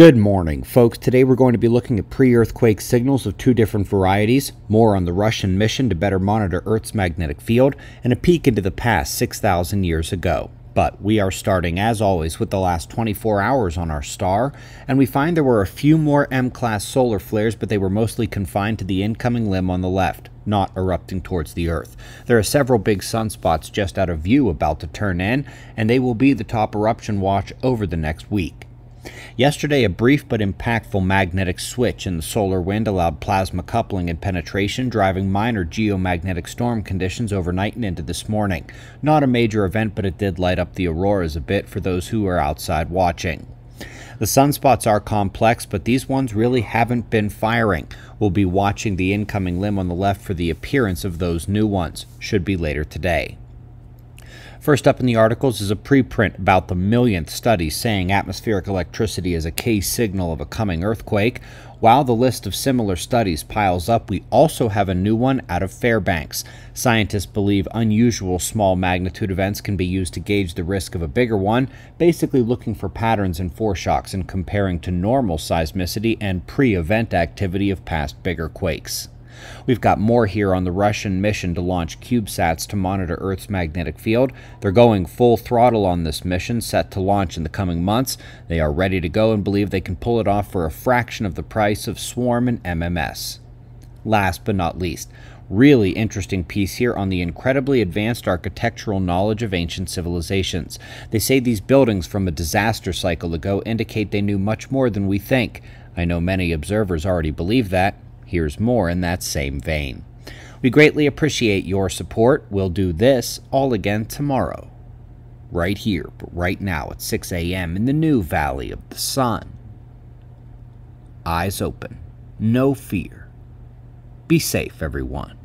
Good morning, folks. Today we're going to be looking at pre earthquake signals of two different varieties, more on the Russian mission to better monitor Earth's magnetic field, and a peek into the past 6,000 years ago. But we are starting, as always, with the last 24 hours on our star, and we find there were a few more M class solar flares, but they were mostly confined to the incoming limb on the left, not erupting towards the Earth. There are several big sunspots just out of view about to turn in, and they will be the top eruption watch over the next week. Yesterday, a brief but impactful magnetic switch in the solar wind allowed plasma coupling and penetration, driving minor geomagnetic storm conditions overnight and into this morning. Not a major event, but it did light up the auroras a bit for those who are outside watching. The sunspots are complex, but these ones really haven't been firing. We'll be watching the incoming limb on the left for the appearance of those new ones. Should be later today. First up in the articles is a preprint about the millionth study saying atmospheric electricity is a key signal of a coming earthquake. While the list of similar studies piles up, we also have a new one out of Fairbanks. Scientists believe unusual small magnitude events can be used to gauge the risk of a bigger one, basically looking for patterns in foreshocks and comparing to normal seismicity and pre event activity of past bigger quakes. We've got more here on the Russian mission to launch CubeSats to monitor Earth's magnetic field. They're going full throttle on this mission, set to launch in the coming months. They are ready to go and believe they can pull it off for a fraction of the price of Swarm and MMS. Last but not least, really interesting piece here on the incredibly advanced architectural knowledge of ancient civilizations. They say these buildings from a disaster cycle ago indicate they knew much more than we think. I know many observers already believe that. Here's more in that same vein. We greatly appreciate your support. We'll do this all again tomorrow. Right here, but right now at 6 a.m. in the new Valley of the Sun. Eyes open. No fear. Be safe, everyone.